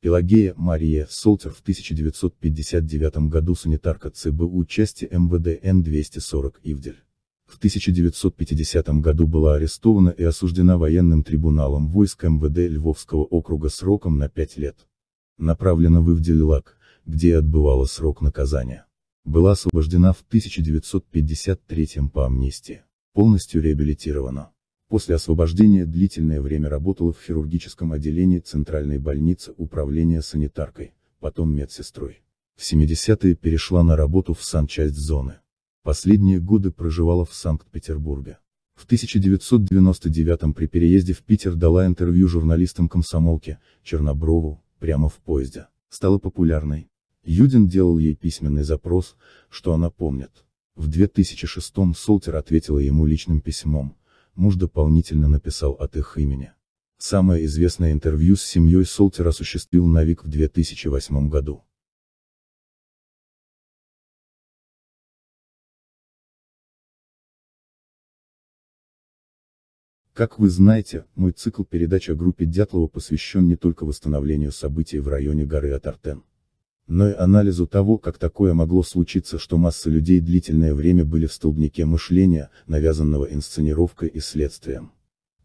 Пелагея Мария Солтер в 1959 году санитарка ЦБУ части МВД Н-240 Ивдель. В 1950 году была арестована и осуждена военным трибуналом войск МВД Львовского округа сроком на 5 лет. Направлена в Ивдель-Лак, где отбывала срок наказания. Была освобождена в 1953 по амнистии. Полностью реабилитирована. После освобождения длительное время работала в хирургическом отделении Центральной больницы управления санитаркой, потом медсестрой. В 70-е перешла на работу в санчасть зоны. Последние годы проживала в Санкт-Петербурге. В 1999 при переезде в Питер дала интервью журналистам комсомолки, Черноброву, прямо в поезде. Стала популярной. Юдин делал ей письменный запрос, что она помнит. В 2006 Солтер ответила ему личным письмом, муж дополнительно написал от их имени. Самое известное интервью с семьей Солтер осуществил Навик в 2008 году. Как вы знаете, мой цикл передач о группе Дятлова посвящен не только восстановлению событий в районе горы Атартен, но и анализу того, как такое могло случиться, что масса людей длительное время были в столбнике мышления, навязанного инсценировкой и следствием.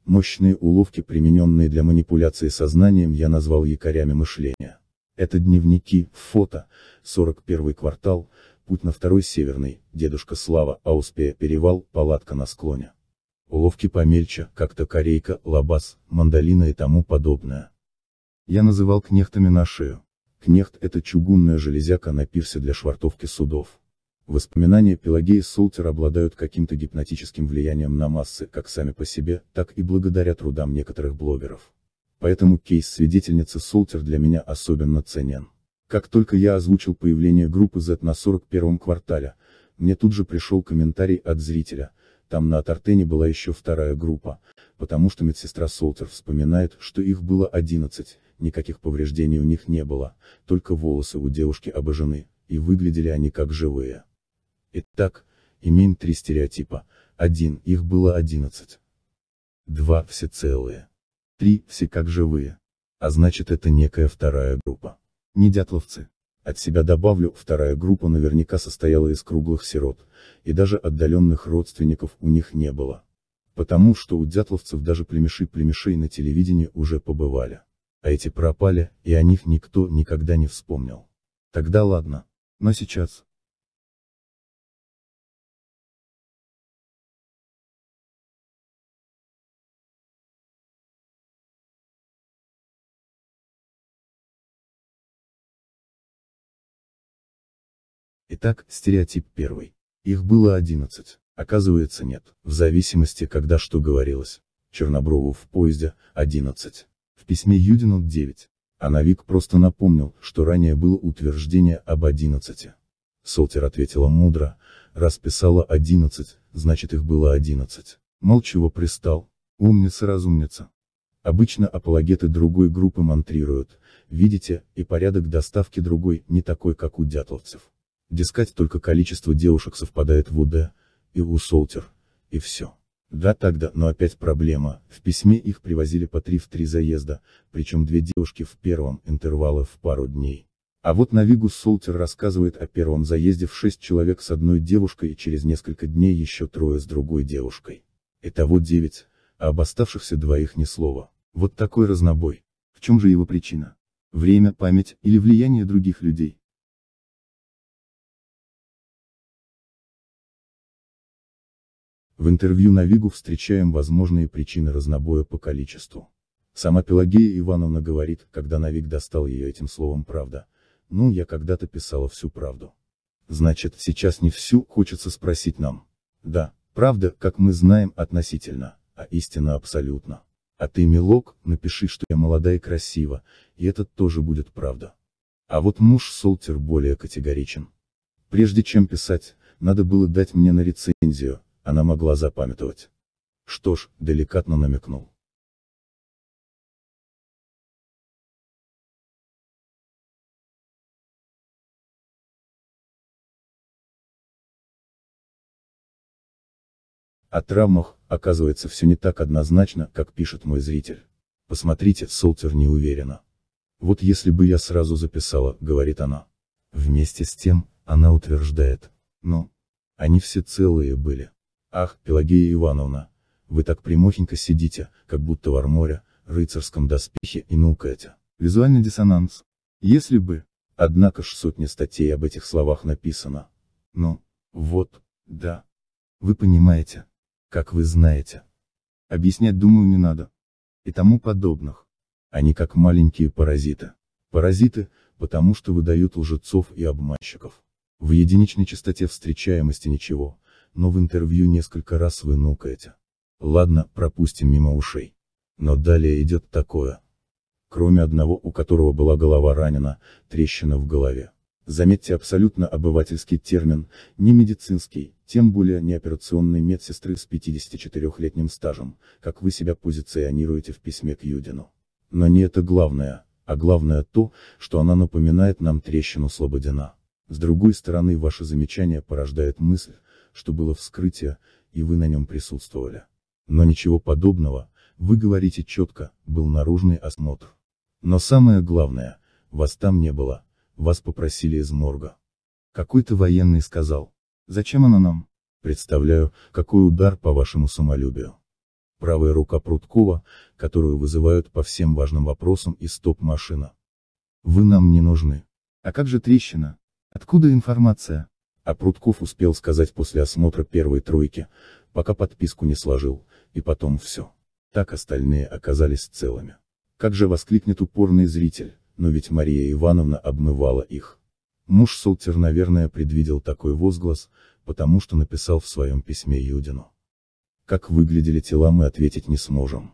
Мощные уловки, примененные для манипуляции сознанием, я назвал якорями мышления. Это дневники, фото, 41 квартал, путь на второй северный, дедушка Слава, Ауспея перевал, палатка на склоне уловки помельче, как-то корейка, лабаз, мандолина и тому подобное. Я называл кнехтами на шею. Кнехт – это чугунная железяка на пирсе для швартовки судов. Воспоминания Пелагеи Солтер обладают каким-то гипнотическим влиянием на массы, как сами по себе, так и благодаря трудам некоторых блогеров. Поэтому кейс свидетельницы Солтер для меня особенно ценен. Как только я озвучил появление группы Z на 41-м квартале, мне тут же пришел комментарий от зрителя – там на Тартене была еще вторая группа, потому что медсестра Солтер вспоминает, что их было 11, никаких повреждений у них не было, только волосы у девушки обожжены, и выглядели они как живые. Итак, имеем три стереотипа. Один, их было 11. Два, все целые. Три, все как живые. А значит это некая вторая группа. Не дятловцы. От себя добавлю, вторая группа наверняка состояла из круглых сирот, и даже отдаленных родственников у них не было. Потому что у дятловцев даже племеши племешей на телевидении уже побывали. А эти пропали, и о них никто никогда не вспомнил. Тогда ладно. Но сейчас, Итак, стереотип первый. Их было 11. Оказывается нет, в зависимости когда что говорилось. Черноброву в поезде, 11. В письме Юдину 9. А Навик просто напомнил, что ранее было утверждение об 11. Солтер ответила мудро, раз писала 11, значит их было 11. Мол чего пристал, умница-разумница. Обычно апологеты другой группы мантрируют, видите, и порядок доставки другой, не такой как у дятловцев. Дескать только количество девушек совпадает в УД, и у Солтер, и все. Да тогда, но опять проблема, в письме их привозили по три в три заезда, причем две девушки в первом, интервалы в пару дней. А вот Навигу Солтер рассказывает о первом заезде в шесть человек с одной девушкой и через несколько дней еще трое с другой девушкой. Итого девять, а об оставшихся двоих ни слова. Вот такой разнобой. В чем же его причина? Время, память или влияние других людей? В интервью на Вигу встречаем возможные причины разнобоя по количеству. Сама Пелагея Ивановна говорит, когда Навик достал ее этим словом «правда», ну, я когда-то писала всю правду. Значит, сейчас не всю, хочется спросить нам. Да, правда, как мы знаем, относительно, а истина абсолютно. А ты, милок, напиши, что я молода и красива, и это тоже будет правда. А вот муж Солтер более категоричен. Прежде чем писать, надо было дать мне на рецензию, она могла запамятовать. Что ж, деликатно намекнул. О травмах, оказывается, все не так однозначно, как пишет мой зритель. Посмотрите, Солтер не уверена. Вот если бы я сразу записала, говорит она. Вместе с тем, она утверждает. Ну, они все целые были. Ах, Пелагея Ивановна, вы так примохенько сидите, как будто в арморе, рыцарском доспехе и наукаете. Визуальный диссонанс. Если бы. Однако ж сотни статей об этих словах написано. Ну, вот, да. Вы понимаете. Как вы знаете. Объяснять, думаю, не надо. И тому подобных. Они как маленькие паразиты. Паразиты, потому что выдают лжецов и обманщиков. В единичной частоте встречаемости ничего, но в интервью несколько раз вы нукаете. Ладно, пропустим мимо ушей. Но далее идет такое. Кроме одного, у которого была голова ранена, трещина в голове. Заметьте абсолютно обывательский термин, не медицинский, тем более не операционной медсестры с 54-летним стажем, как вы себя позиционируете в письме к Юдину. Но не это главное, а главное то, что она напоминает нам трещину Слободина. С другой стороны, ваше замечание порождает мысль, что было вскрытие, и вы на нем присутствовали. Но ничего подобного, вы говорите четко, был наружный осмотр. Но самое главное, вас там не было, вас попросили из морга. Какой-то военный сказал. Зачем она нам? Представляю, какой удар по вашему самолюбию. Правая рука Пруткова, которую вызывают по всем важным вопросам и стоп-машина. Вы нам не нужны. А как же трещина? Откуда информация? А Прутков успел сказать после осмотра первой тройки, пока подписку не сложил, и потом все. Так остальные оказались целыми. Как же воскликнет упорный зритель, но ведь Мария Ивановна обмывала их. Муж Солтер, наверное, предвидел такой возглас, потому что написал в своем письме Юдину. Как выглядели тела мы ответить не сможем.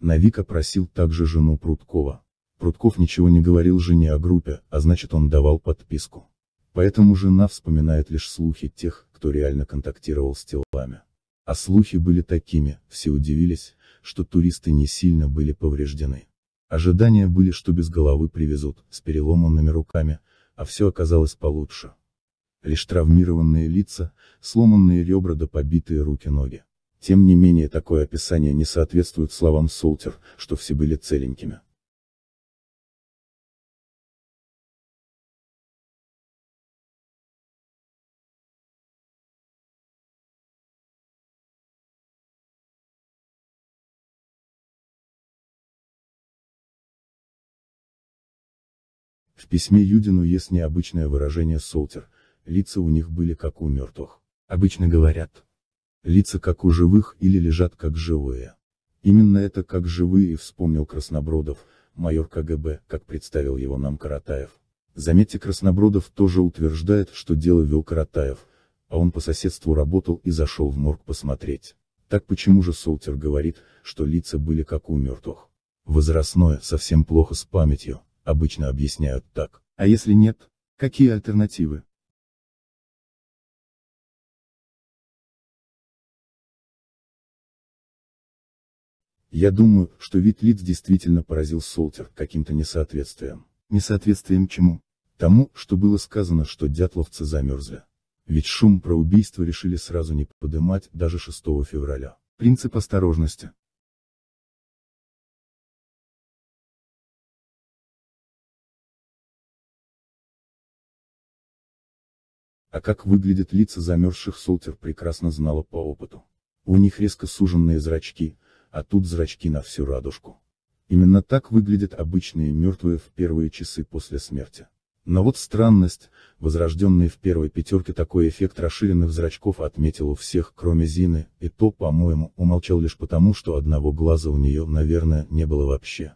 Навика просил также жену Пруткова. Прутков ничего не говорил жене о группе, а значит он давал подписку. Поэтому жена вспоминает лишь слухи тех, кто реально контактировал с телами. А слухи были такими, все удивились, что туристы не сильно были повреждены. Ожидания были, что без головы привезут, с переломанными руками, а все оказалось получше. Лишь травмированные лица, сломанные ребра да побитые руки-ноги. Тем не менее такое описание не соответствует словам Солтер, что все были целенькими. В письме Юдину есть необычное выражение Солтер, лица у них были как у мертвых. Обычно говорят, лица как у живых или лежат как живые. Именно это как живые вспомнил Краснобродов, майор КГБ, как представил его нам Каратаев. Заметьте, Краснобродов тоже утверждает, что дело вел Каратаев, а он по соседству работал и зашел в морг посмотреть. Так почему же Солтер говорит, что лица были как у мертвых? Возрастное, совсем плохо с памятью обычно объясняют так. А если нет, какие альтернативы? Я думаю, что вид лиц действительно поразил Солтер каким-то несоответствием. Несоответствием чему? Тому, что было сказано, что дятловцы замерзли. Ведь шум про убийство решили сразу не подымать даже 6 февраля. Принцип осторожности. А как выглядят лица замерзших Солтер прекрасно знала по опыту. У них резко суженные зрачки, а тут зрачки на всю радужку. Именно так выглядят обычные мертвые в первые часы после смерти. Но вот странность, возрожденный в первой пятерке такой эффект расширенных зрачков отметил у всех, кроме Зины, и то, по-моему, умолчал лишь потому, что одного глаза у нее, наверное, не было вообще.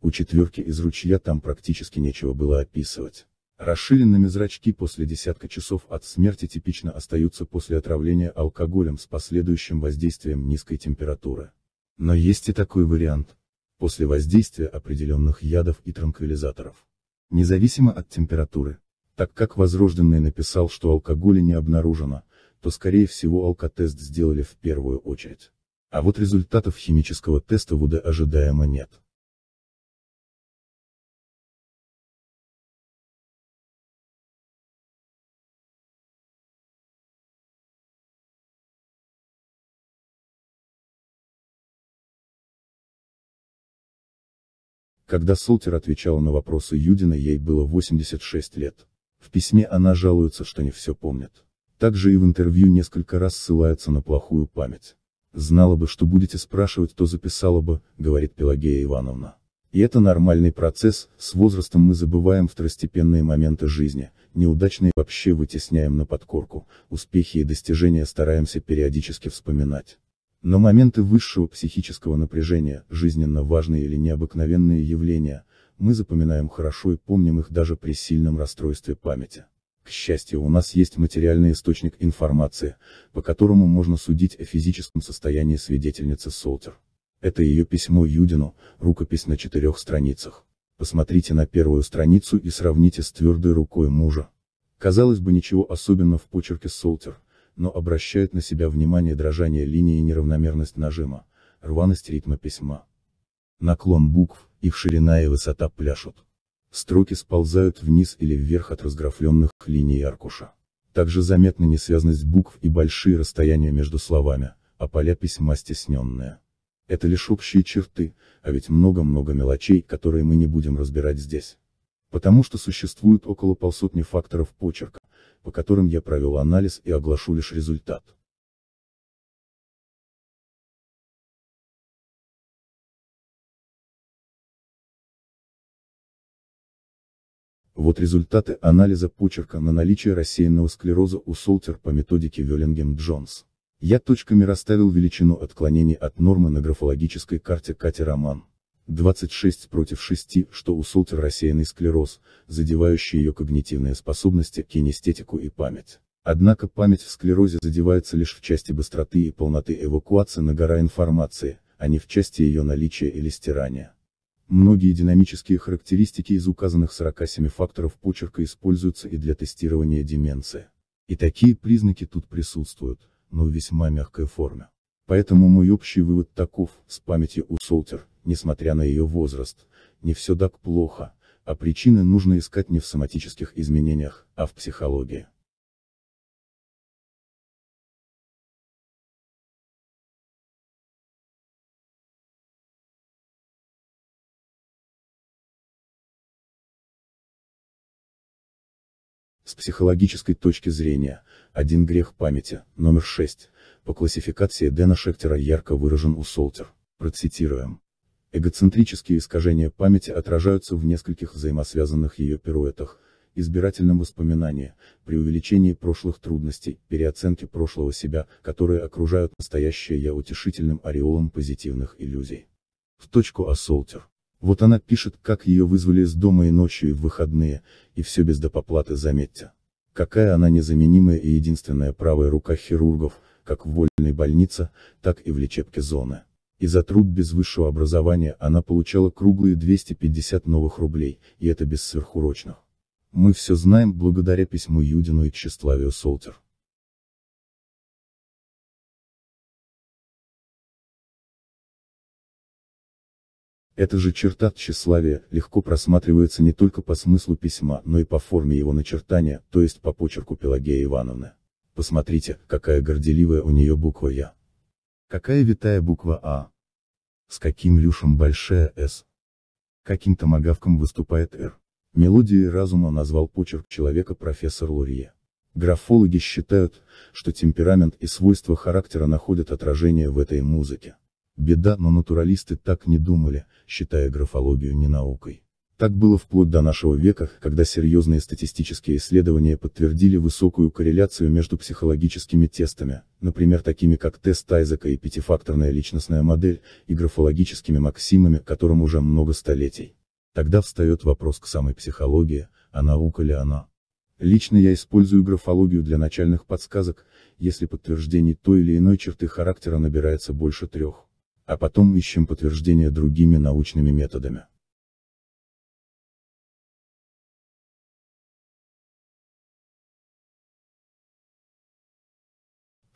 У четверки из ручья там практически нечего было описывать. Расширенными зрачки после десятка часов от смерти типично остаются после отравления алкоголем с последующим воздействием низкой температуры. Но есть и такой вариант. После воздействия определенных ядов и транквилизаторов. Независимо от температуры. Так как возрожденный написал, что алкоголя не обнаружено, то скорее всего алкотест сделали в первую очередь. А вот результатов химического теста в УД ожидаемо нет. Когда Солтер отвечала на вопросы Юдина ей было 86 лет. В письме она жалуется, что не все помнит. Также и в интервью несколько раз ссылается на плохую память. Знала бы, что будете спрашивать, то записала бы, говорит Пелагея Ивановна. И это нормальный процесс, с возрастом мы забываем второстепенные моменты жизни, неудачные вообще вытесняем на подкорку, успехи и достижения стараемся периодически вспоминать. Но моменты высшего психического напряжения, жизненно важные или необыкновенные явления, мы запоминаем хорошо и помним их даже при сильном расстройстве памяти. К счастью, у нас есть материальный источник информации, по которому можно судить о физическом состоянии свидетельницы Солтер. Это ее письмо Юдину, рукопись на четырех страницах. Посмотрите на первую страницу и сравните с твердой рукой мужа. Казалось бы ничего особенного в почерке Солтер, но обращает на себя внимание дрожание линии и неравномерность нажима, рваность ритма письма. Наклон букв, их ширина и высота пляшут. Строки сползают вниз или вверх от разграфленных линий аркуша. Также заметна несвязность букв и большие расстояния между словами, а поля письма стесненные. Это лишь общие черты, а ведь много-много мелочей, которые мы не будем разбирать здесь. Потому что существует около полсотни факторов почерка, по которым я провел анализ и оглашу лишь результат. Вот результаты анализа почерка на наличие рассеянного склероза у Солтер по методике Веллингем-Джонс. Я точками расставил величину отклонений от нормы на графологической карте Кати Роман. 26 против 6, что у Солтер рассеянный склероз, задевающий ее когнитивные способности, кинестетику и память. Однако память в склерозе задевается лишь в части быстроты и полноты эвакуации на гора информации, а не в части ее наличия или стирания. Многие динамические характеристики из указанных 47 факторов почерка используются и для тестирования деменции. И такие признаки тут присутствуют но в весьма мягкой форме. Поэтому мой общий вывод таков, с памятью у Солтер, несмотря на ее возраст, не все так плохо, а причины нужно искать не в соматических изменениях, а в психологии. С психологической точки зрения, один грех памяти, номер 6, по классификации Дэна Шектера ярко выражен у Солтер. Процитируем. Эгоцентрические искажения памяти отражаются в нескольких взаимосвязанных ее пируэтах, избирательном воспоминании, при увеличении прошлых трудностей, переоценке прошлого себя, которые окружают настоящее я утешительным ореолом позитивных иллюзий. В точку о Солтер. Вот она пишет, как ее вызвали из дома и ночью, и в выходные, и все без допоплаты, заметьте. Какая она незаменимая и единственная правая рука хирургов, как в вольной больнице, так и в лечебке зоны. И за труд без высшего образования она получала круглые 250 новых рублей, и это без сверхурочных. Мы все знаем благодаря письму Юдину и тщеславию Солтер. Эта же черта тщеславия легко просматривается не только по смыслу письма, но и по форме его начертания, то есть по почерку Пелагеи Ивановны. Посмотрите, какая горделивая у нее буква Я. Какая витая буква А. С каким люшем большая С. Каким томогавком выступает Р. Мелодией разума назвал почерк человека профессор Лурье. Графологи считают, что темперамент и свойства характера находят отражение в этой музыке. Беда, но натуралисты так не думали, считая графологию не наукой. Так было вплоть до нашего века, когда серьезные статистические исследования подтвердили высокую корреляцию между психологическими тестами, например такими как тест Айзека и пятифакторная личностная модель, и графологическими максимами, которым уже много столетий. Тогда встает вопрос к самой психологии, а наука ли она? Лично я использую графологию для начальных подсказок, если подтверждений той или иной черты характера набирается больше трех а потом ищем подтверждение другими научными методами.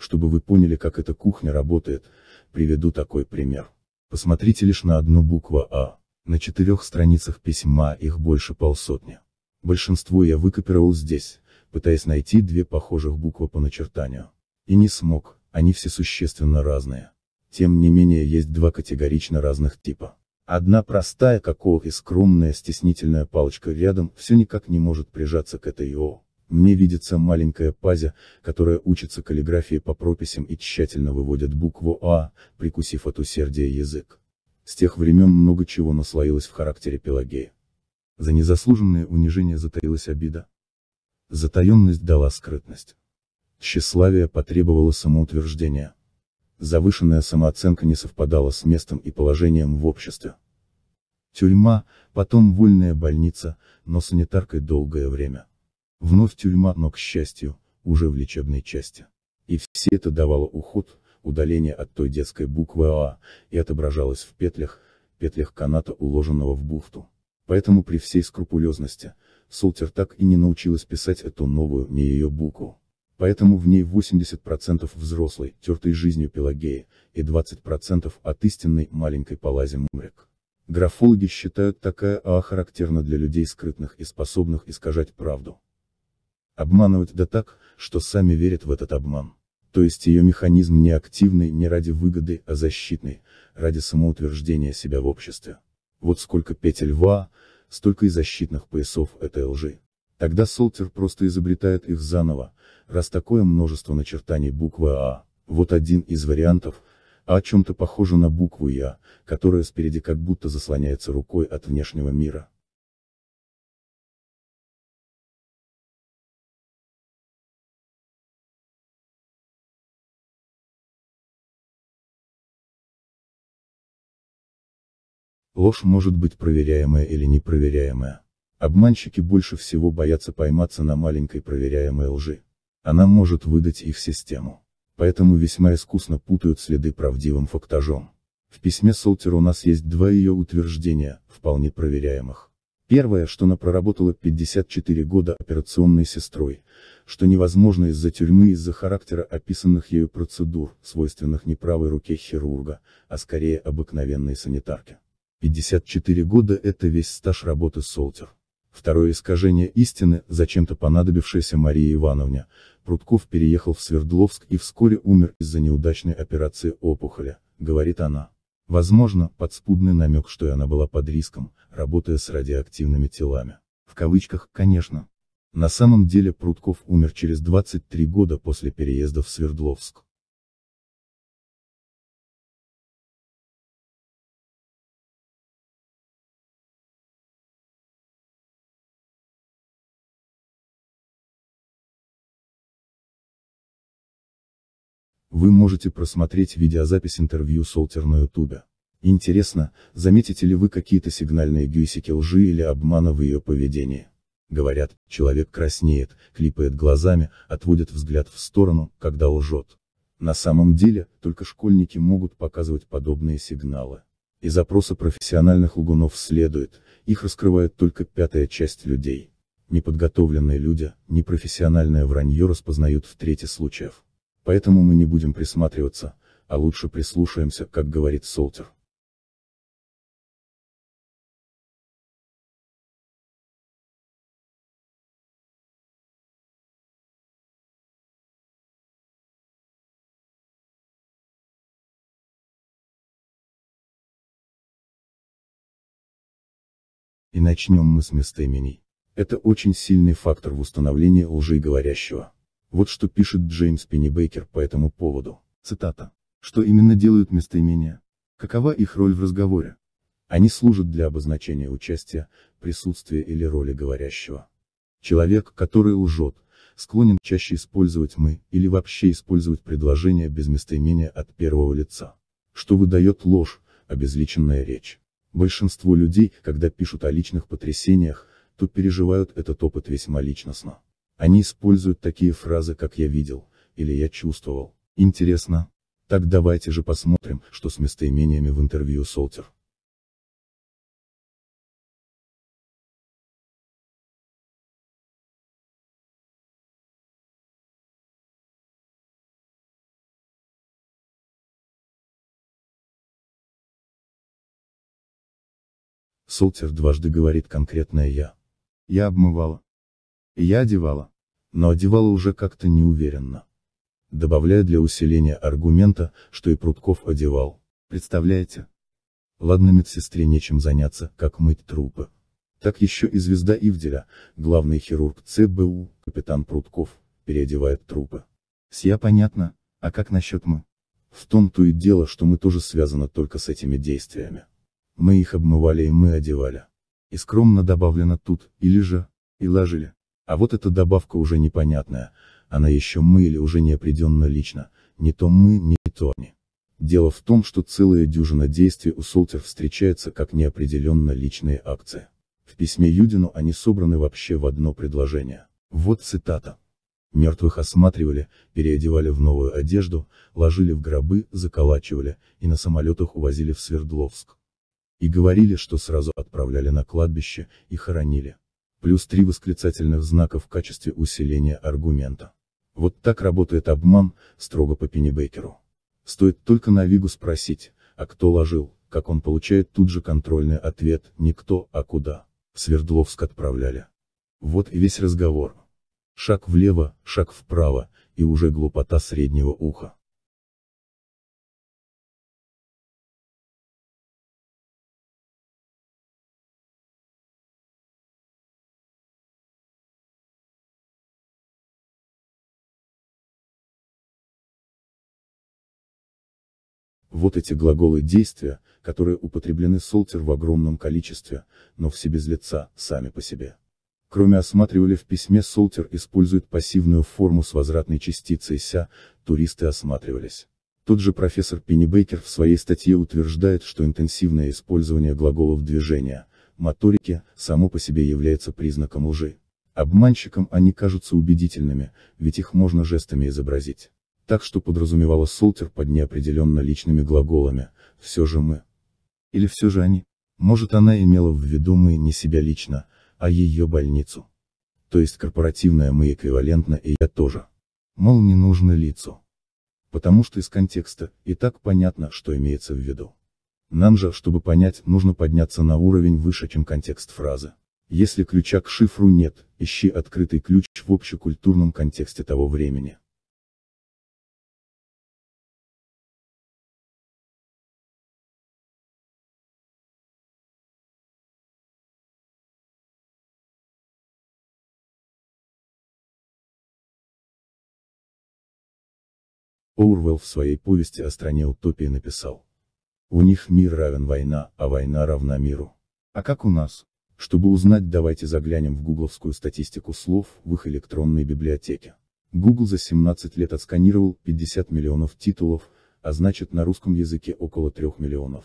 Чтобы вы поняли, как эта кухня работает, приведу такой пример. Посмотрите лишь на одну букву А. На четырех страницах письма их больше полсотни. Большинство я выкопировал здесь, пытаясь найти две похожих буквы по начертанию. И не смог, они все существенно разные. Тем не менее есть два категорично разных типа. Одна простая, как ох, и скромная стеснительная палочка рядом, все никак не может прижаться к этой О. Мне видится маленькая пазя, которая учится каллиграфии по прописям и тщательно выводит букву А, прикусив от усердия язык. С тех времен много чего наслоилось в характере Пелагея. За незаслуженное унижение затаилась обида. Затаенность дала скрытность. Тщеславие потребовало самоутверждения. Завышенная самооценка не совпадала с местом и положением в обществе. Тюрьма, потом вольная больница, но санитаркой долгое время. Вновь тюрьма, но, к счастью, уже в лечебной части. И все это давало уход, удаление от той детской буквы А, и отображалось в петлях, петлях каната, уложенного в бухту. Поэтому при всей скрупулезности, Солтер так и не научилась писать эту новую, не ее букву. Поэтому в ней 80% взрослой, тертой жизнью Пелагеи, и 20% от истинной, маленькой Палази Мумрик. Графологи считают такая А характерна для людей скрытных и способных искажать правду. Обманывать да так, что сами верят в этот обман. То есть ее механизм не активный не ради выгоды, а защитный, ради самоутверждения себя в обществе. Вот сколько петель льва, столько и защитных поясов этой лжи. Тогда Солтер просто изобретает их заново, раз такое множество начертаний буквы А. Вот один из вариантов, а о чем-то похоже на букву Я, которая спереди как будто заслоняется рукой от внешнего мира. Ложь может быть проверяемая или непроверяемая. Обманщики больше всего боятся пойматься на маленькой проверяемой лжи. Она может выдать их систему. Поэтому весьма искусно путают следы правдивым фактажом. В письме Солтер у нас есть два ее утверждения, вполне проверяемых. Первое, что она проработала 54 года операционной сестрой, что невозможно из-за тюрьмы из-за характера описанных ею процедур, свойственных не правой руке хирурга, а скорее обыкновенной санитарке. 54 года – это весь стаж работы Солтер. Второе искажение истины, зачем-то понадобившееся Марии Ивановне, Прутков переехал в Свердловск и вскоре умер из-за неудачной операции опухоля, говорит она. Возможно, подспудный намек, что и она была под риском, работая с радиоактивными телами. В кавычках, конечно. На самом деле Прутков умер через 23 года после переезда в Свердловск. Вы можете просмотреть видеозапись интервью Солтер на ютубе. Интересно, заметите ли вы какие-то сигнальные гюйсики лжи или обмана в ее поведении? Говорят, человек краснеет, клипает глазами, отводит взгляд в сторону, когда лжет. На самом деле, только школьники могут показывать подобные сигналы. Из опроса профессиональных лгунов следует, их раскрывает только пятая часть людей. Неподготовленные люди, непрофессиональное вранье распознают в трети случаев. Поэтому мы не будем присматриваться, а лучше прислушаемся, как говорит Солтер. И начнем мы с местоимений. Это очень сильный фактор в установлении лжи говорящего. Вот что пишет Джеймс Пеннибейкер по этому поводу. Цитата. Что именно делают местоимения? Какова их роль в разговоре? Они служат для обозначения участия, присутствия или роли говорящего. Человек, который лжет, склонен чаще использовать «мы» или вообще использовать предложения без местоимения от первого лица. Что выдает ложь, обезличенная речь. Большинство людей, когда пишут о личных потрясениях, то переживают этот опыт весьма личностно. Они используют такие фразы как «я видел» или «я чувствовал». Интересно? Так давайте же посмотрим, что с местоимениями в интервью Солтер. Солтер дважды говорит конкретное «я». Я обмывала. Я одевала. Но одевала уже как-то неуверенно. Добавляя для усиления аргумента, что и Прутков одевал. Представляете? Ладно медсестре нечем заняться, как мыть трупы. Так еще и звезда Ивделя, главный хирург ЦБУ, капитан Прутков, переодевает трупы. Сия понятно, а как насчет мы? В том-то и дело, что мы тоже связаны только с этими действиями. Мы их обмывали и мы одевали. И скромно добавлено тут, или же, и ложили. А вот эта добавка уже непонятная, она еще мы или уже неопределенно лично, не то мы, не то они. Дело в том, что целая дюжина действий у Солтер встречается как неопределенно личные акции. В письме Юдину они собраны вообще в одно предложение. Вот цитата. Мертвых осматривали, переодевали в новую одежду, ложили в гробы, заколачивали, и на самолетах увозили в Свердловск. И говорили, что сразу отправляли на кладбище, и хоронили. Плюс три восклицательных знака в качестве усиления аргумента. Вот так работает обман, строго по Пеннибекеру. Стоит только на Вигу спросить, а кто ложил, как он получает тут же контрольный ответ, никто, а куда. В Свердловск отправляли. Вот и весь разговор. Шаг влево, шаг вправо, и уже глупота среднего уха. Вот эти глаголы действия, которые употреблены Солтер в огромном количестве, но все без лица, сами по себе. Кроме осматривали в письме Солтер использует пассивную форму с возвратной частицей ся, туристы осматривались. Тот же профессор Пеннибейкер в своей статье утверждает, что интенсивное использование глаголов движения, моторики, само по себе является признаком лжи. Обманщикам они кажутся убедительными, ведь их можно жестами изобразить так что подразумевала Солтер под неопределенно личными глаголами, все же мы. Или все же они. Может она имела в виду мы не себя лично, а ее больницу. То есть корпоративное мы эквивалентно и я тоже. Мол не нужно лицу. Потому что из контекста, и так понятно, что имеется в виду. Нам же, чтобы понять, нужно подняться на уровень выше, чем контекст фразы. Если ключа к шифру нет, ищи открытый ключ в общекультурном контексте того времени. Оурвелл в своей повести о стране утопии написал. У них мир равен война, а война равна миру. А как у нас? Чтобы узнать, давайте заглянем в гугловскую статистику слов в их электронной библиотеке. Google за 17 лет отсканировал 50 миллионов титулов, а значит на русском языке около 3 миллионов.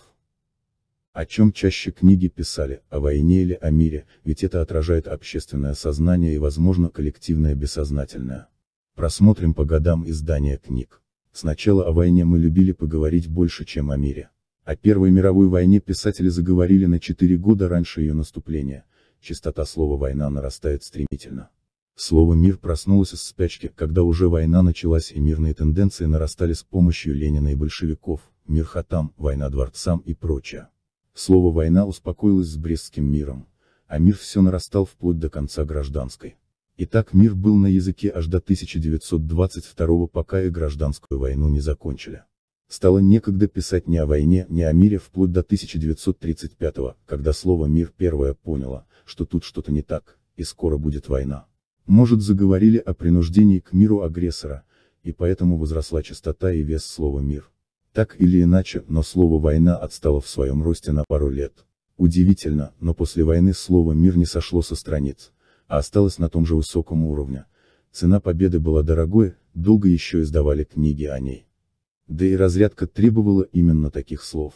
О чем чаще книги писали, о войне или о мире, ведь это отражает общественное сознание и возможно коллективное бессознательное. Просмотрим по годам издания книг. Сначала о войне мы любили поговорить больше, чем о мире. О Первой мировой войне писатели заговорили на 4 года раньше ее наступления, частота слова «война» нарастает стремительно. Слово «мир» проснулось из спячки, когда уже война началась и мирные тенденции нарастали с помощью Ленина и большевиков, мир хатам, война дворцам и прочее. Слово «война» успокоилось с Брестским миром, а мир все нарастал вплоть до конца гражданской. Итак мир был на языке аж до 1922 пока и гражданскую войну не закончили. Стало некогда писать ни о войне, ни о мире вплоть до 1935 когда слово «мир» первое поняло, что тут что-то не так, и скоро будет война. Может заговорили о принуждении к миру агрессора, и поэтому возросла частота и вес слова «мир». Так или иначе, но слово «война» отстало в своем росте на пару лет. Удивительно, но после войны слово «мир» не сошло со страниц, а осталась на том же высоком уровне. Цена победы была дорогой, долго еще издавали книги о ней. Да и разрядка требовала именно таких слов.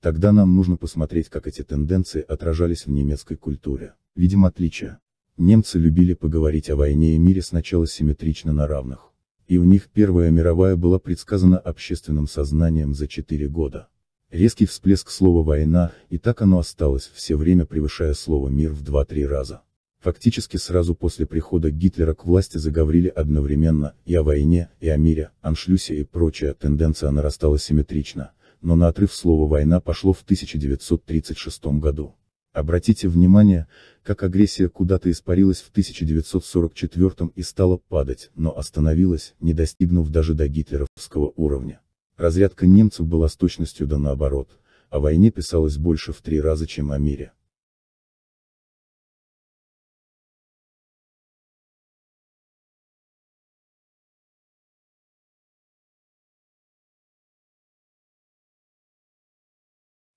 Тогда нам нужно посмотреть, как эти тенденции отражались в немецкой культуре. Видим отличия. Немцы любили поговорить о войне и мире сначала симметрично на равных. И у них Первая мировая была предсказана общественным сознанием за 4 года. Резкий всплеск слова «война», и так оно осталось, все время превышая слово «мир» в 2-3 раза. Фактически сразу после прихода Гитлера к власти заговорили одновременно, и о войне, и о мире, аншлюсе и прочая тенденция нарастала симметрично, но на отрыв слова «война» пошло в 1936 году. Обратите внимание, как агрессия куда-то испарилась в 1944 и стала падать, но остановилась, не достигнув даже до гитлеровского уровня. Разрядка немцев была с точностью да наоборот, о войне писалось больше в три раза, чем о мире.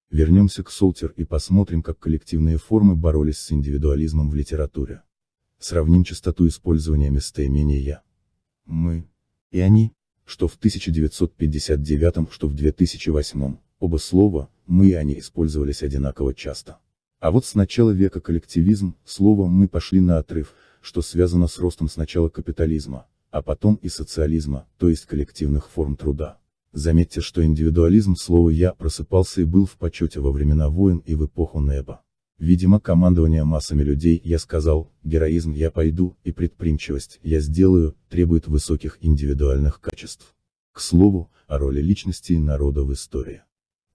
Вернемся к Солтер и посмотрим, как коллективные формы боролись с индивидуализмом в литературе. Сравним частоту использования местоимения «я», «мы» и «они», что в 1959, что в 2008, оба слова «мы» и «они» использовались одинаково часто. А вот с начала века коллективизм, слово «мы» пошли на отрыв, что связано с ростом сначала капитализма, а потом и социализма, то есть коллективных форм труда. Заметьте, что индивидуализм слова «я» просыпался и был в почете во времена войн и в эпоху неба. Видимо командование массами людей «я сказал», героизм «я пойду» и предприимчивость «я сделаю» требует высоких индивидуальных качеств. К слову, о роли личности и народа в истории.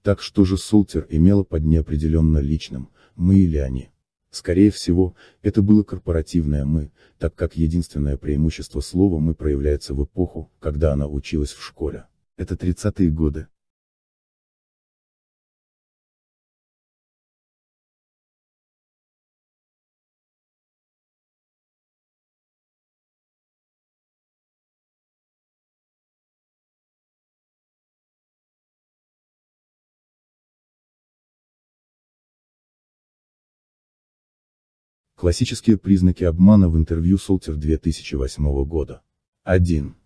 Так что же Солтер имела под неопределенно личным, мы или они? Скорее всего, это было корпоративное «мы», так как единственное преимущество слова «мы» проявляется в эпоху, когда она училась в школе. Это 30-е годы. Классические признаки обмана в интервью Солтер 2008 года. 1.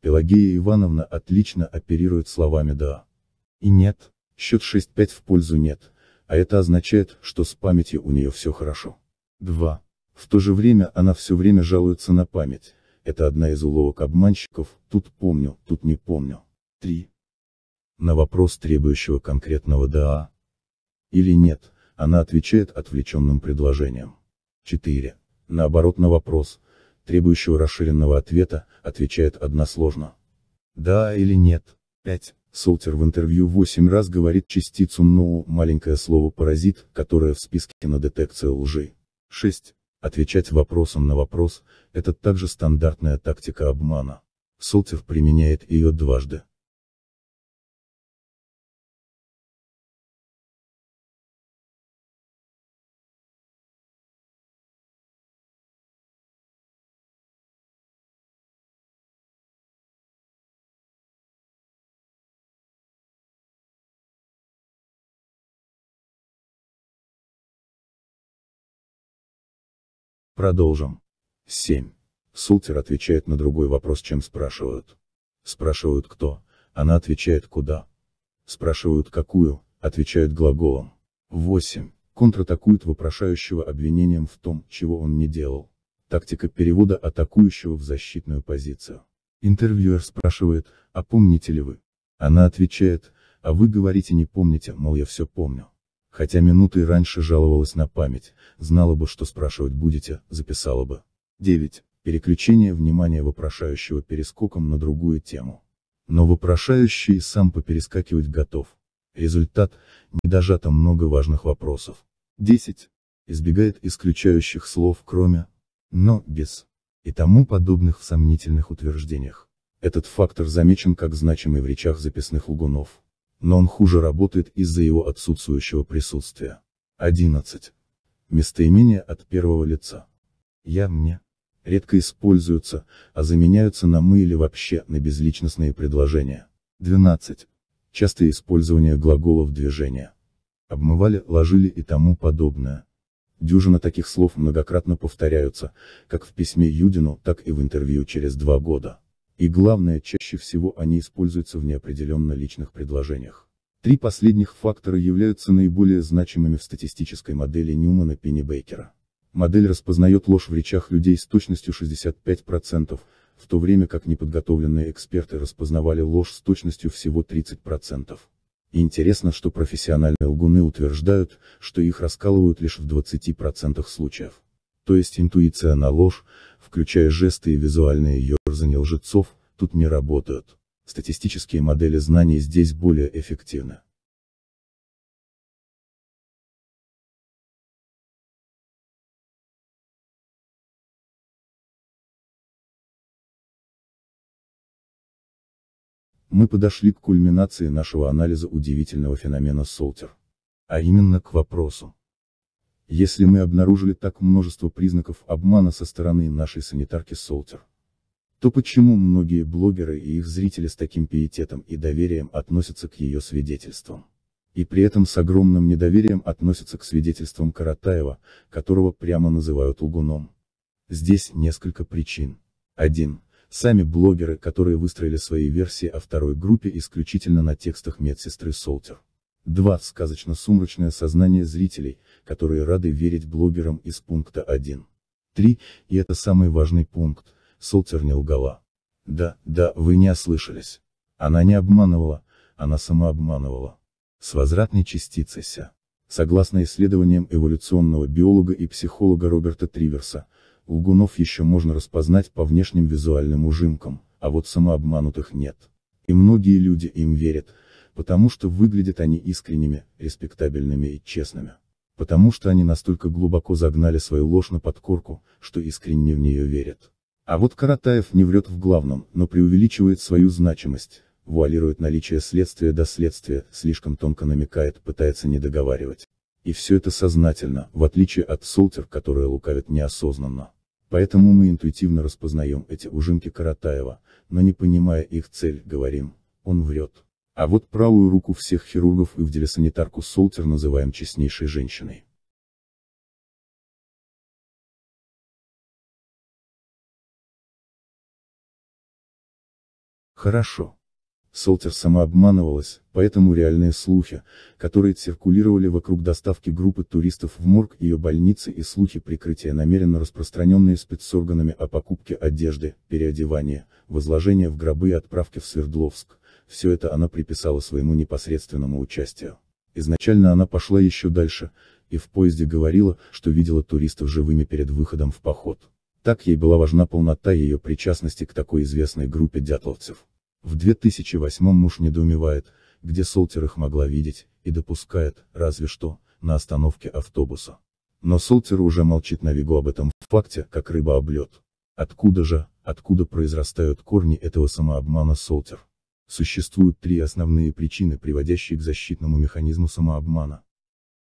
Пелагея Ивановна отлично оперирует словами «да» и «нет», счет 6-5 в пользу «нет», а это означает, что с памятью у нее все хорошо. 2. В то же время она все время жалуется на память, это одна из уловок обманщиков, тут помню, тут не помню. 3. На вопрос требующего конкретного «да» или «нет», она отвечает отвлеченным предложением. 4. Наоборот на вопрос, требующего расширенного ответа, отвечает односложно. Да или нет. 5. Солтер в интервью 8 раз говорит частицу «no», маленькое слово «паразит», которое в списке на детекцию лжи. 6. Отвечать вопросом на вопрос – это также стандартная тактика обмана. Солтер применяет ее дважды. Продолжим. 7. Султер отвечает на другой вопрос, чем спрашивают. Спрашивают кто, она отвечает куда. Спрашивают какую, отвечают глаголом. 8. Контратакует вопрошающего обвинением в том, чего он не делал. Тактика перевода атакующего в защитную позицию. Интервьюер спрашивает, а помните ли вы? Она отвечает, а вы говорите не помните, мол я все помню. Хотя минуты раньше жаловалась на память, знала бы, что спрашивать будете, записала бы. 9. Переключение внимания вопрошающего перескоком на другую тему. Но вопрошающий сам поперескакивать готов. Результат – не дожато много важных вопросов. 10. Избегает исключающих слов кроме «но», «без» и тому подобных в сомнительных утверждениях. Этот фактор замечен как значимый в речах записных лгунов но он хуже работает из-за его отсутствующего присутствия. 11. Местоимения от первого лица. Я, мне. Редко используются, а заменяются на мы или вообще на безличностные предложения. 12. Частое использование глаголов движения. Обмывали, ложили и тому подобное. Дюжина таких слов многократно повторяются, как в письме Юдину, так и в интервью через два года. И главное, чаще всего они используются в неопределенно личных предложениях. Три последних фактора являются наиболее значимыми в статистической модели Ньюмана Пеннибейкера. Модель распознает ложь в речах людей с точностью 65%, в то время как неподготовленные эксперты распознавали ложь с точностью всего 30%. И интересно, что профессиональные лгуны утверждают, что их раскалывают лишь в 20% случаев то есть интуиция на ложь, включая жесты и визуальные ерзание лжецов, тут не работают. Статистические модели знаний здесь более эффективны. мы подошли к кульминации нашего анализа удивительного феномена Солтер. А именно к вопросу, если мы обнаружили так множество признаков обмана со стороны нашей санитарки Солтер, то почему многие блогеры и их зрители с таким пиететом и доверием относятся к ее свидетельствам? И при этом с огромным недоверием относятся к свидетельствам Каратаева, которого прямо называют лгуном. Здесь несколько причин. 1. Сами блогеры, которые выстроили свои версии о второй группе исключительно на текстах медсестры Солтер. 2. Сказочно-сумрачное сознание зрителей, которые рады верить блогерам из пункта 1. 3. И это самый важный пункт, Солтер не лгала. Да, да, вы не ослышались. Она не обманывала, она самообманывала. С возвратной частицей ся. Согласно исследованиям эволюционного биолога и психолога Роберта Триверса, лгунов еще можно распознать по внешним визуальным ужимкам, а вот самообманутых нет. И многие люди им верят, потому что выглядят они искренними, респектабельными и честными. Потому что они настолько глубоко загнали свою ложь на подкорку, что искренне в нее верят. А вот Каратаев не врет в главном, но преувеличивает свою значимость, вуалирует наличие следствия до следствия, слишком тонко намекает, пытается не договаривать. И все это сознательно, в отличие от Солтер, которая лукавит неосознанно. Поэтому мы интуитивно распознаем эти ужимки Каратаева, но не понимая их цель, говорим, он врет. А вот правую руку всех хирургов и в деле санитарку Солтер называем честнейшей женщиной. Хорошо. Солтер самообманывалась, поэтому реальные слухи, которые циркулировали вокруг доставки группы туристов в морг ее больницы и слухи прикрытия намеренно распространенные спецорганами о покупке одежды, переодевания, возложения в гробы и отправке в Свердловск, все это она приписала своему непосредственному участию. Изначально она пошла еще дальше, и в поезде говорила, что видела туристов живыми перед выходом в поход. Так ей была важна полнота ее причастности к такой известной группе дятловцев. В 2008 муж недоумевает, где Солтер их могла видеть, и допускает, разве что, на остановке автобуса. Но Солтер уже молчит на вегу об этом факте, как рыба об лед. Откуда же, откуда произрастают корни этого самообмана Солтер? Существуют три основные причины, приводящие к защитному механизму самообмана.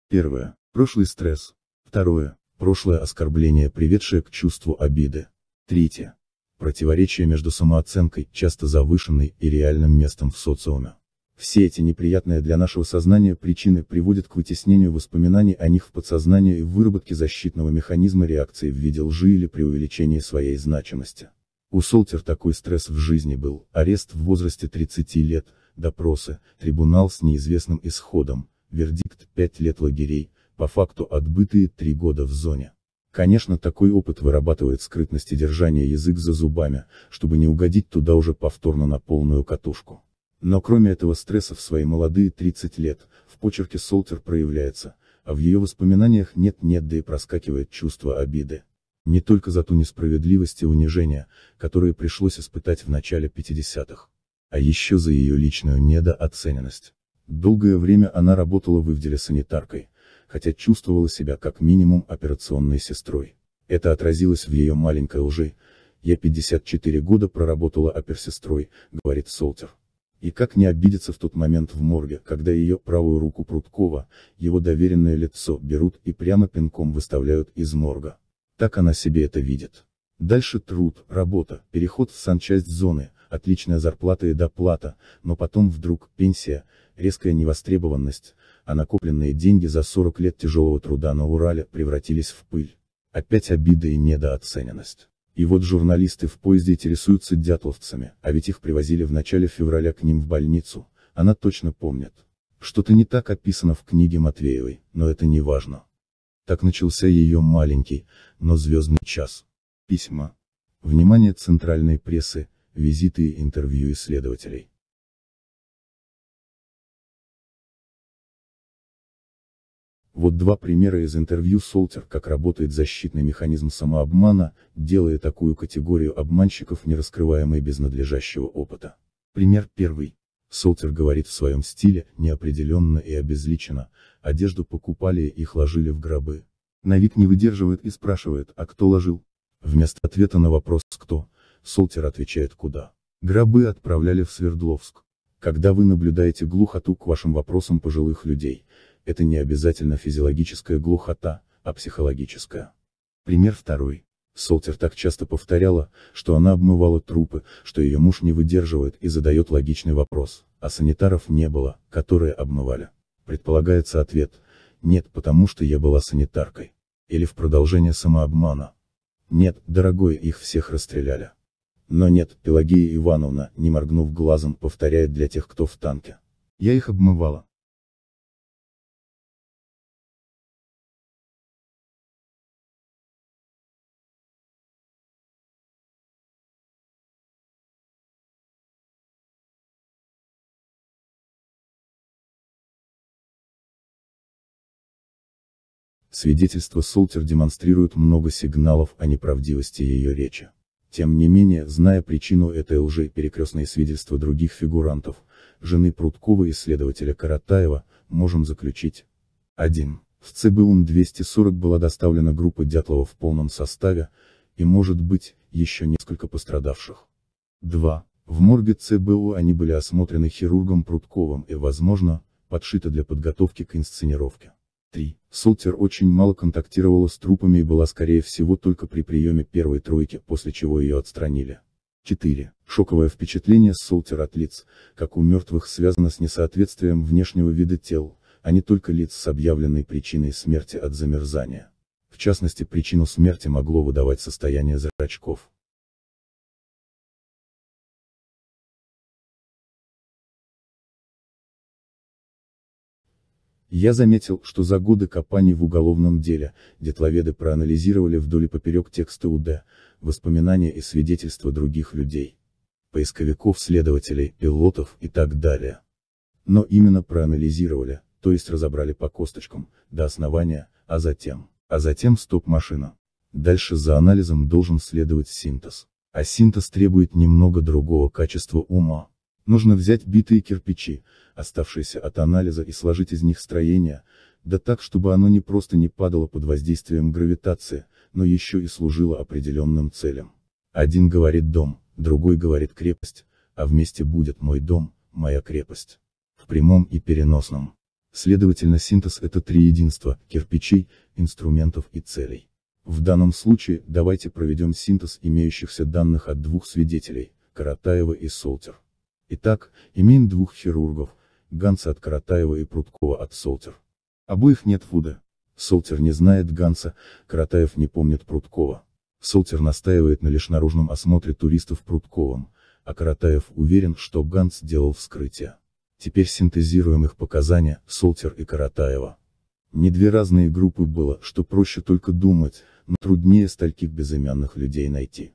Первое. Прошлый стресс. Второе. Прошлое оскорбление, приведшее к чувству обиды. Третье противоречие между самооценкой, часто завышенной, и реальным местом в социуме. Все эти неприятные для нашего сознания причины приводят к вытеснению воспоминаний о них в подсознание и выработке защитного механизма реакции в виде лжи или преувеличения своей значимости. У Солтер такой стресс в жизни был, арест в возрасте 30 лет, допросы, трибунал с неизвестным исходом, вердикт 5 лет лагерей, по факту отбытые 3 года в зоне. Конечно такой опыт вырабатывает скрытность и держание язык за зубами, чтобы не угодить туда уже повторно на полную катушку. Но кроме этого стресса в свои молодые 30 лет, в почерке Солтер проявляется, а в ее воспоминаниях нет-нет да и проскакивает чувство обиды. Не только за ту несправедливость и унижение, которые пришлось испытать в начале 50-х, а еще за ее личную недооцененность. Долгое время она работала в Ивделе санитаркой, хотя чувствовала себя как минимум операционной сестрой. Это отразилось в ее маленькой лжи. Я 54 года проработала оперсестрой, говорит Солтер. И как не обидеться в тот момент в морге, когда ее правую руку Пруткова, его доверенное лицо берут и прямо пинком выставляют из морга. Так она себе это видит. Дальше труд, работа, переход в санчасть зоны, отличная зарплата и доплата, но потом вдруг пенсия, резкая невостребованность, а накопленные деньги за 40 лет тяжелого труда на Урале превратились в пыль. Опять обида и недооцененность. И вот журналисты в поезде интересуются дятловцами, а ведь их привозили в начале февраля к ним в больницу, она точно помнит. Что-то не так описано в книге Матвеевой, но это не важно. Так начался ее маленький, но звездный час. Письма. Внимание центральной прессы, визиты и интервью исследователей. Вот два примера из интервью Солтер, как работает защитный механизм самообмана, делая такую категорию обманщиков нераскрываемой без надлежащего опыта. Пример первый. Солтер говорит в своем стиле, неопределенно и обезличенно, одежду покупали и их ложили в гробы. На вид не выдерживает и спрашивает, а кто ложил? Вместо ответа на вопрос «кто?», Солтер отвечает «куда?». Гробы отправляли в Свердловск. Когда вы наблюдаете глухоту к вашим вопросам пожилых людей, это не обязательно физиологическая глухота, а психологическая. Пример второй. Солтер так часто повторяла, что она обмывала трупы, что ее муж не выдерживает и задает логичный вопрос, а санитаров не было, которые обмывали. Предполагается ответ, нет, потому что я была санитаркой. Или в продолжение самообмана. Нет, дорогой, их всех расстреляли. Но нет, Пелагея Ивановна, не моргнув глазом, повторяет для тех, кто в танке. Я их обмывала. Свидетельства Солтер демонстрируют много сигналов о неправдивости ее речи. Тем не менее, зная причину этой лжи и перекрестные свидетельства других фигурантов, жены Прудкова и следователя Каратаева, можем заключить. 1. В ЦБУН-240 была доставлена группа Дятлова в полном составе, и может быть, еще несколько пострадавших. 2. В морге ЦБУ они были осмотрены хирургом Прудковым и, возможно, подшиты для подготовки к инсценировке. 3. Солтер очень мало контактировала с трупами и была скорее всего только при приеме первой тройки, после чего ее отстранили. 4. Шоковое впечатление Солтер от лиц, как у мертвых связано с несоответствием внешнего вида тел, а не только лиц с объявленной причиной смерти от замерзания. В частности причину смерти могло выдавать состояние зрачков. Я заметил, что за годы копаний в уголовном деле, детловеды проанализировали вдоль и поперек тексты УД, воспоминания и свидетельства других людей. Поисковиков, следователей, пилотов и так далее. Но именно проанализировали, то есть разобрали по косточкам, до основания, а затем, а затем стоп-машина. Дальше за анализом должен следовать синтез. А синтез требует немного другого качества ума. Нужно взять битые кирпичи, оставшиеся от анализа и сложить из них строение, да так, чтобы оно не просто не падало под воздействием гравитации, но еще и служило определенным целям. Один говорит дом, другой говорит крепость, а вместе будет мой дом, моя крепость. В прямом и переносном. Следовательно синтез это три единства, кирпичей, инструментов и целей. В данном случае, давайте проведем синтез имеющихся данных от двух свидетелей, Каратаева и Солтер. Итак, имеем двух хирургов, Ганса от Каратаева и Прудкова от Солтер. Обоих нет Вуда. Солтер не знает Ганса, Каратаев не помнит Прудкова. Солтер настаивает на лишь наружном осмотре туристов Прудковым, а Каратаев уверен, что Ганс делал вскрытие. Теперь синтезируем их показания, Солтер и Каратаева. Не две разные группы было, что проще только думать, но труднее стольких безымянных людей найти.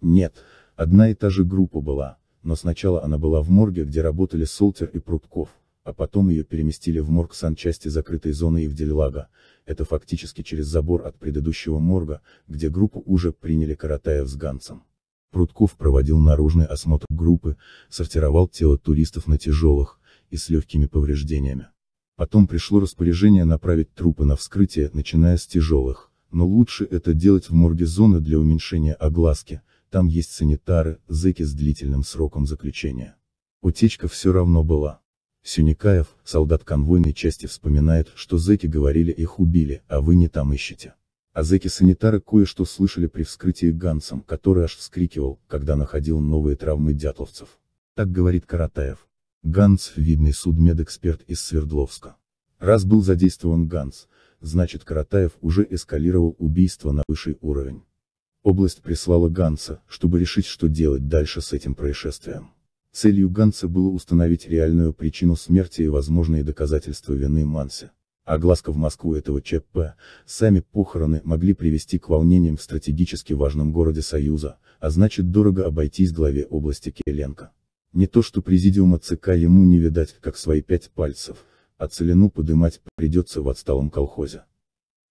Нет, одна и та же группа была, но сначала она была в морге, где работали Солтер и Прутков, а потом ее переместили в морг санчасти закрытой зоны Евдельлага, это фактически через забор от предыдущего морга, где группу уже приняли Каратаев с Ганцем. Прутков проводил наружный осмотр группы, сортировал тело туристов на тяжелых, и с легкими повреждениями. Потом пришло распоряжение направить трупы на вскрытие, начиная с тяжелых, но лучше это делать в морге зоны для уменьшения огласки, там есть санитары, зэки с длительным сроком заключения. Утечка все равно была. Сюникаев, солдат конвойной части вспоминает, что зэки говорили их убили, а вы не там ищете. А зэки-санитары кое-что слышали при вскрытии Гансом, который аж вскрикивал, когда находил новые травмы дятловцев. Так говорит Каратаев. Ганс – видный судмедэксперт из Свердловска. Раз был задействован Ганс, значит Каратаев уже эскалировал убийство на высший уровень. Область прислала Ганса, чтобы решить, что делать дальше с этим происшествием. Целью Ганса было установить реальную причину смерти и возможные доказательства вины Манси. Огласка в Москву этого ЧП, сами похороны могли привести к волнениям в стратегически важном городе Союза, а значит дорого обойтись главе области Кириленко. Не то что президиума ЦК ему не видать, как свои пять пальцев, а целину подымать придется в отсталом колхозе.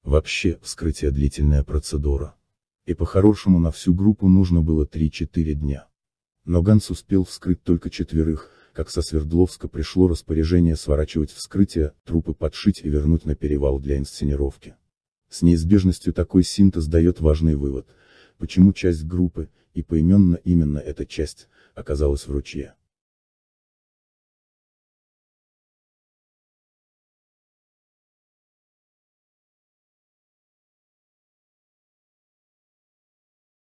Вообще, вскрытие длительная процедура и по-хорошему на всю группу нужно было 3-4 дня. Но Ганс успел вскрыть только четверых, как со Свердловска пришло распоряжение сворачивать вскрытие, трупы подшить и вернуть на перевал для инсценировки. С неизбежностью такой синтез дает важный вывод, почему часть группы, и поименно именно эта часть, оказалась в ручье.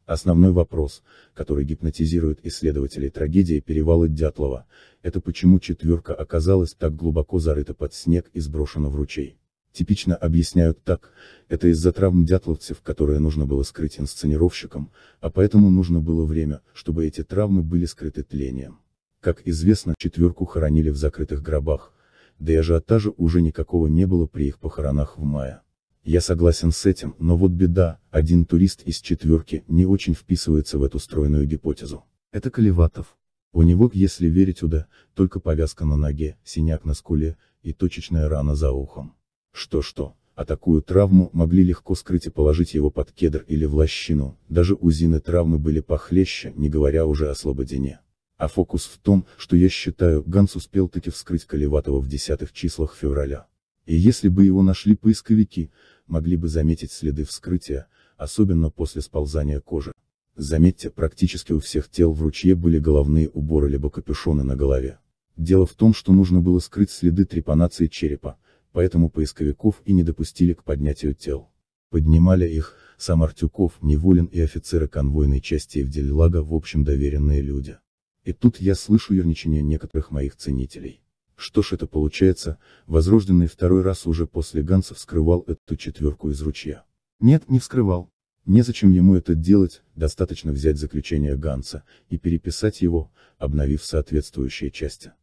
Основной вопрос, который гипнотизирует исследователей трагедии перевала Дятлова, это почему четверка оказалась так глубоко зарыта под снег и сброшена в ручей. Типично объясняют так, это из-за травм дятловцев, которые нужно было скрыть инсценировщикам, а поэтому нужно было время, чтобы эти травмы были скрыты тлением. Как известно, четверку хоронили в закрытых гробах, да и ажиотажа уже никакого не было при их похоронах в мае. Я согласен с этим, но вот беда, один турист из четверки не очень вписывается в эту стройную гипотезу. Это Колеватов. У него, если верить уда, только повязка на ноге, синяк на скуле, и точечная рана за ухом. Что-что, а такую травму могли легко скрыть и положить его под кедр или в лощину, даже у Зины травмы были похлеще, не говоря уже о слободине. А фокус в том, что я считаю, Ганс успел таки вскрыть Колеватова в десятых числах февраля. И если бы его нашли поисковики, могли бы заметить следы вскрытия, особенно после сползания кожи. Заметьте, практически у всех тел в ручье были головные уборы либо капюшоны на голове. Дело в том, что нужно было скрыть следы трепанации черепа, поэтому поисковиков и не допустили к поднятию тел. Поднимали их, сам Артюков, Неволин и офицеры конвойной части Евделилага в общем доверенные люди. И тут я слышу ерничание некоторых моих ценителей. Что ж это получается, возрожденный второй раз уже после Ганса вскрывал эту четверку из ручья. Нет, не вскрывал. Незачем ему это делать, достаточно взять заключение Ганса, и переписать его, обновив соответствующие части.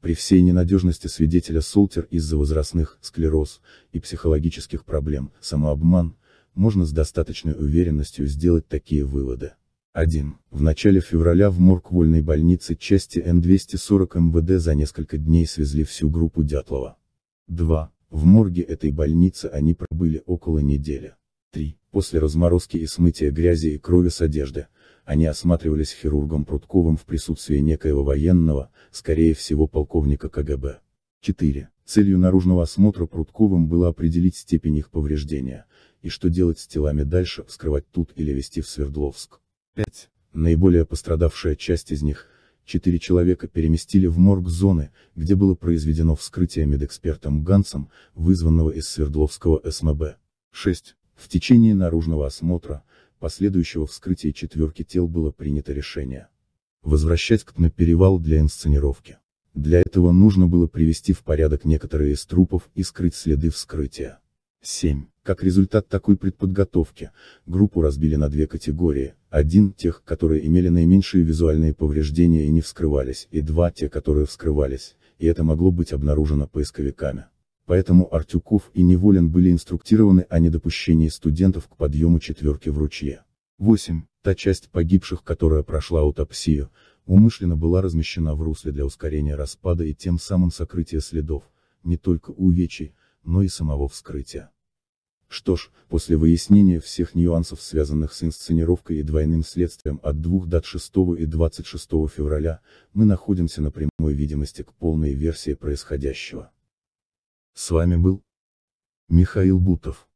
При всей ненадежности свидетеля Солтер из-за возрастных, склероз, и психологических проблем, самообман, можно с достаточной уверенностью сделать такие выводы. 1. В начале февраля в морг вольной больницы части Н-240 МВД за несколько дней свезли всю группу Дятлова. 2. В морге этой больницы они пробыли около недели. 3. После разморозки и смытия грязи и крови с одежды, они осматривались хирургом Прудковым в присутствии некоего военного, скорее всего полковника КГБ. 4. Целью наружного осмотра Прудковым было определить степень их повреждения, и что делать с телами дальше, вскрывать тут или везти в Свердловск. 5. Наиболее пострадавшая часть из них, четыре человека переместили в морг зоны, где было произведено вскрытие медэкспертом Гансом, вызванного из Свердловского СМБ. 6. В течение наружного осмотра, последующего вскрытия четверки тел было принято решение возвращать к на перевал для инсценировки. Для этого нужно было привести в порядок некоторые из трупов и скрыть следы вскрытия. 7. Как результат такой предподготовки, группу разбили на две категории, один – тех, которые имели наименьшие визуальные повреждения и не вскрывались, и два – те, которые вскрывались, и это могло быть обнаружено поисковиками. Поэтому Артюков и Неволин были инструктированы о недопущении студентов к подъему четверки в ручье. 8. Та часть погибших, которая прошла аутопсию, умышленно была размещена в русле для ускорения распада и тем самым сокрытия следов, не только увечий, но и самого вскрытия. Что ж, после выяснения всех нюансов, связанных с инсценировкой и двойным следствием от 2 дат 6 и 26 февраля, мы находимся на прямой видимости к полной версии происходящего. С вами был Михаил Бутов.